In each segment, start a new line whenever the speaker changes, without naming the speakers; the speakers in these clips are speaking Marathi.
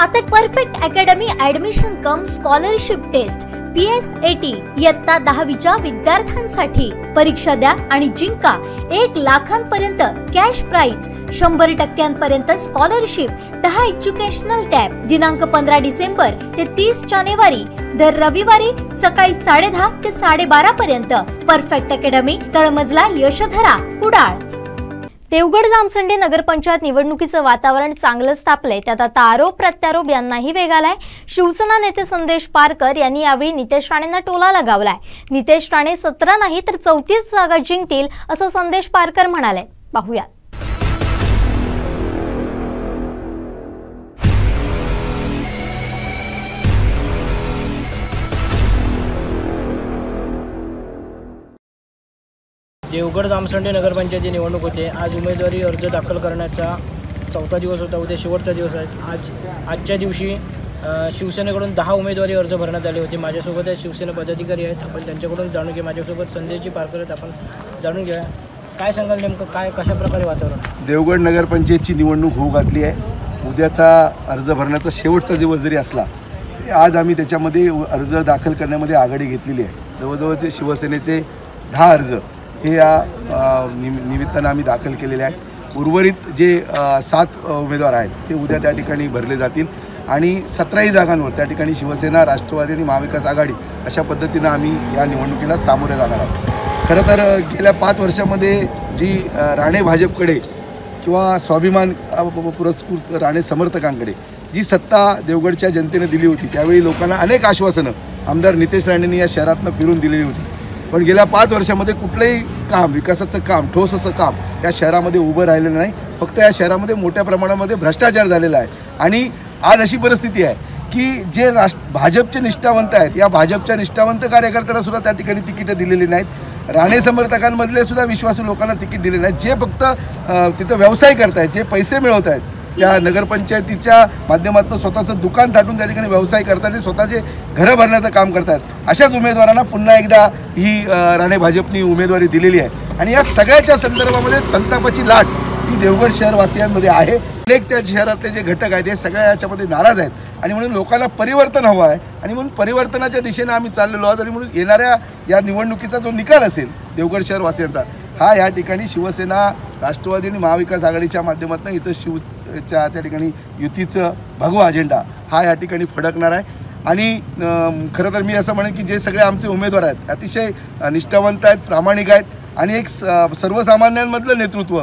आता perfect academy admission cum scholarship test P S A T इयत्ता दहावीच्या विद्यार्थ्यांसाठी. परीक्षा द्या आणि जिंका. एक लाखांपर्यंत कॅश प्राइज शंभर टक्क्यांपर्यंत स्कॉलरशिप. दहा एज्युकेशनल टॅब दिनांक पंधरा डिसेंबर ते तीस जानेवारी. दर रविवारी सकाळी साडेदहा ते साडेबारा पर्यंत. परफेक्ट अकॅडमी तळमजला यशधरा कुडाळ. देवगड जामसंडे नगरपंचायत निवडणुकीचं वातावरण चांगलंच तापलंय. त्यात आता आरोप प्रत्यारोप यांनाही वेग आलाय. शिवसेना नेते संदेश पारकर यांनी यावेळी नितेश राणेंना टोला लगावलाय. नितेश राणे सतरा नाही तर चौतीस जागा जिंकतील असं संदेश पारकर म्हणाले. पाहूयात.
देवगड जामसंडे नगरपंचायती निवडणूक होते. आज उमेदवारी अर्ज दाखल करण्याचा चौथा दिवस होता. उद्या शेवटचा दिवस आहे. आज आजच्या दिवशी शिवसेनेकडून दहा उमेदवारी अर्ज भरण्यात आले होते. माझ्यासोबत आहे शिवसेना पदाधिकारी आहेत. आपण त्यांच्याकडून जाणून घ्या माझ्यासोबत संजयजी पारकर आहेत. आपण जाणून घ्या काय सांगाल नेमकं? काय कशा प्रकारे वातावरण?
देवगड नगरपंचायतची निवडणूक होऊ घातली आहे. उद्याचा अर्ज भरण्याचा शेवटचा दिवस जरी असला तरी आज आम्ही त्याच्यामध्ये अर्ज दाखल करण्यामध्ये आघाडी घेतलेली आहे. जवळजवळचे शिवसेनेचे दहा अर्ज हे या निमित्तानं आम्ही दाखल केलेले आहेत. उर्वरित जे सात उमेदवार आहेत ते उद्या त्या ठिकाणी भरले जातील. आणि सतराही जागांवर त्या ठिकाणी शिवसेना राष्ट्रवादी आणि महाविकास आघाडी अशा पद्धतीनं आम्ही या निवडणुकीला सामोरे जाणार आहोत. खरं तर गेल्या पाच वर्षामध्ये जी राणे भाजपकडे किंवा स्वाभिमान पुरस्कृत राणे समर्थकांकडे जी सत्ता देवगडच्या जनतेने दिली होती त्यावेळी लोकांना अनेक आश्वासनं आमदार नितेश राणेंनी या शहरातनं फिरून दिलेली होती. पण गेल्या पाच वर्षामध्ये कुठलंही काम विकासाचं काम ठोस असं काम या शहरामध्ये उभं राहिलेलं नाही. फक्त या शहरामध्ये मोठ्या प्रमाणामध्ये भ्रष्टाचार झालेला आहे. आणि आज अशी परिस्थिती आहे की जे राष्ट्र भाजपचे निष्ठावंत आहेत या भाजपच्या निष्ठावंत कार्यकर्त्यांना सुद्धा त्या ठिकाणी तिकीटं दिलेली नाहीत. राणे समर्थकांमधले सुद्धा विश्वासू लोकांना तिकीट दिले नाहीत. जे फक्त तिथं व्यवसाय करतायत जे पैसे मिळवत आहेत त्या नगरपंचायतीच्या माध्यमातून स्वतःचं दुकान थाटून त्या ठिकाणी व्यवसाय करतात स्वतःचे घरं भरण्याचं काम करतात. अशाच उमेदवारांना पुन्हा एकदा ही राणे भाजपनी उमेदवारी दिलेली आहे. आणि या सगळ्याच्या संदर्भामध्ये संतापाची लाट ही देवगड शहरवासियांमध्ये आहे. अनेक त्या शहरातले जे घटक आहेत हे सगळ्या याच्यामध्ये नाराज आहेत. आणि म्हणून लोकांना परिवर्तन हवं आहे. आणि म्हणून परिवर्तनाच्या दिशेने आम्ही चाललेलो आहोत आणि म्हणून येणाऱ्या या निवडणुकीचा जो निकाल असेल देवगड शहरवासियांचा हा या ठिकाणी शिवसेना राष्ट्रवादी आणि महाविकास आघाडीच्या माध्यमातून इथं शिव च्या त्या ठिकाणी युतीचं भगवा अजेंडा हा या ठिकाणी फडकणार आहे. आणि खरं तर मी असं म्हणेन की जे सगळे आमचे उमेदवार आहेत अतिशय निष्ठावंत आहेत प्रामाणिक आहेत आणि एक स- सर्वसामान्यांमधलं नेतृत्व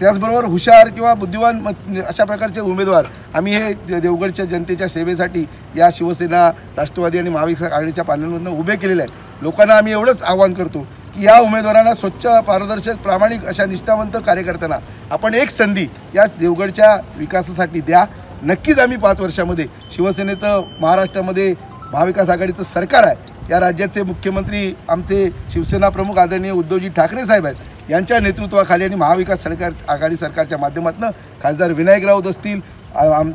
त्याचबरोबर हुशार किंवा बुद्धिवान म- अशा प्रकारचे उमेदवार आम्ही हे दे- देवगडच्या जनतेच्या सेवेसाठी या शिवसेना राष्ट्रवादी आणि महाविकास आघाडीच्या पॅनलमधून उभे केलेले आहेत. लोकांना आम्ही एवढंच आवाहन करतो या उमेदवारांना स्वच्छ पारदर्शक प्रामाणिक अशा निष्ठावंत कार्यकर्त्यांना आपण एक संधी या देवगडच्या विकासासाठी द्या. नक्कीच आम्ही पाच वर्षामध्ये शिवसेनेचं महाराष्ट्रामध्ये महाविकास आघाडीचं सरकार आहे. या राज्याचे मुख्यमंत्री आमचे शिवसेना प्रमुख आदरणीय उद्धवजी ठाकरे साहेब आहेत. यांच्या नेतृत्वाखाली आणि महाविकास सरकार आघाडी सरकारच्या माध्यमातून खासदार विनायक राऊत असतील आम-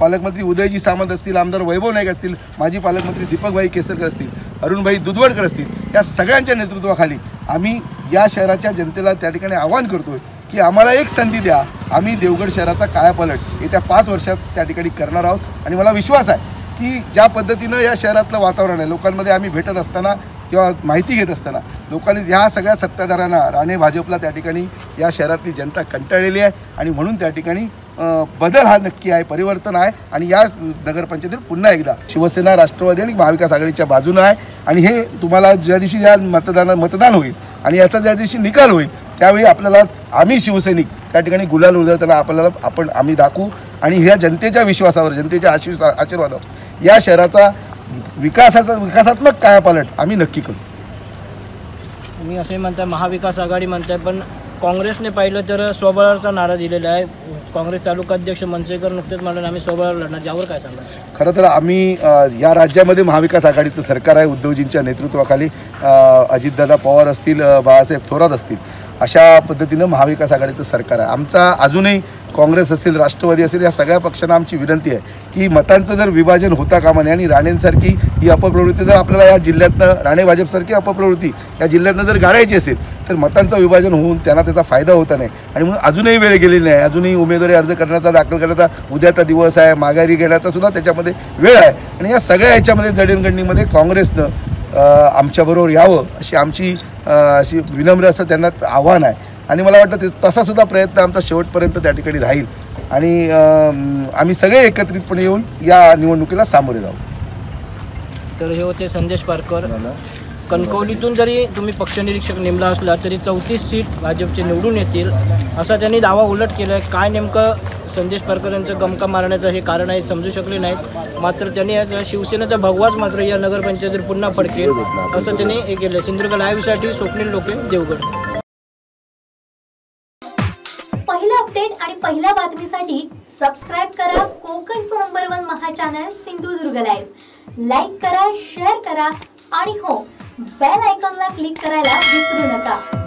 पालकमंत्री उदयजी सामंत असतील आमदार वैभव नाईक असतील माजी पालकमंत्री दीपकभाई केसरकर असतील अरुणभाई दुधवडकर असतील या सगळ्यांच्या नेतृत्वाखाली आम्ही या शहराच्या जनतेला त्या ठिकाणी आवाहन करतोय की आम्हाला एक संधी द्या. आम्ही देवगड शहराचा कायापालट येत्या पाच वर्षात त्या ठिकाणी करणार आहोत. आणि मला विश्वास आहे की ज्या पद्धतीनं या शहरातलं वातावरण आहे लोकांमध्ये आम्ही भेटत असताना किंवा माहिती घेत असताना लोकांनी ह्या सगळ्या सत्ताधाऱ्यांना राणे भाजपला त्या ठिकाणी या शहरातली जनता कंटाळलेली आहे. आणि म्हणून त्या ठिकाणी बदल हा नक्की आहे परिवर्तन आहे आणि या नगरपंचायतीत पुन्हा एकदा शिवसेना राष्ट्रवादी आणि महाविकास आघाडीच्या बाजूनं आहे आणि हे तुम्हाला ज्या दिवशी या मतदान मतदान होईल आणि याचा ज्या दिवशी निकाल होईल त्यावेळी आपल्याला आम्ही शिवसैनिक त्या ठिकाणी गुलाल उजळताना आपल्याला आपण आम्ही दाखवू आणि ह्या जनतेच्या विश्वासावर जनतेच्या आशीर्वा आशीर्वादावर या शहराचा विकासाचा विकासात्मक कायापालट आम्ही नक्की करू.
तुम्ही असे म्हणताय महाविकास आघाडी म्हणताय पण काँग्रेसने पाहिलं तर स्वबळाचा नारा दिलेला आहे. काँग्रेस तालुका अध्यक्ष मनसेकर नुकतेच म्हणाले आम्ही स्वबळावर लढणार. यावर काय सांगणार?
खरं तर आम्ही अ, या राज्यामध्ये महाविकास आघाडीचं सरकार आहे उद्धवजींच्या नेतृत्वाखाली. अ, अजितदादा पवार असतील अ, बाळासाहेब थोरात असतील अशा पद्धतीनं महाविकास आघाडीचं सरकार आहे. आमचा अजूनही काँग्रेस असेल राष्ट्रवादी असेल या सगळ्या पक्षांना आमची विनंती आहे की मतांचं जर विभाजन होता कामा नये आणि राणेंसारखी ही अपप्रवृत्ती जर आपल्याला या जिल्ह्यातनं राणे भाजपसारखी अपप्रवृत्ती या जिल्ह्यातनं जर गाडायची असेल तर मतांचं विभाजन होऊन त्यांना त्याचा फायदा होता नाही. आणि म्हणून अजूनही वेळ गेलेली नाही. अजूनही उमेदवारी अर्ज करण्याचा दाखल करण्याचा उद्याचा दिवस आहे माघारी घेण्याचा सुद्धा त्याच्यामध्ये वेळ आहे. आणि या सगळ्या याच्यामध्ये जडणघडणीमध्ये काँग्रेसनं अ, आमच्याबरोबर यावं अशी आमची अशी विनम्र असं त्यांना आव्हान आहे. आणि मला वाटतं ते तसा सुद्धा प्रयत्न आमचा शेवटपर्यंत त्या ठिकाणी राहील. आणि आम्ही सगळे एकत्रितपणे येऊन या निवडणुकीला सामोरे जाऊ.
तर हे होते संदेश पारकर. कणकवलीतून जरी तुम्ही पक्षनिरीक्षक नेमला असला तरी चौतीस सीट भाजपचे निवडून येतील असा त्यांनी दावा उलट केला आहे काय नेमकं संदेश पारकर यांचं गमका मारण्याचं हे कारण आहे समजू शकले नाहीत. मात्र त्यांनी शिवसेनेचा भगवाच मात्र या नगरपंचायतीत पुन्हा फडकेल असं त्यांनी हे केलं सिंधुदुर्ग लाईव्हसाठी स्वप्नील लोके देवगड.
पहिला अपडेट आणि पहिल्या बातमीसाठी सबस्क्राईब करा कोकणचं number one Maha channel Sindhudurg live like करा शेअर करा आणि हो बेल आयकॉनला क्लिक करायला विसरू नका.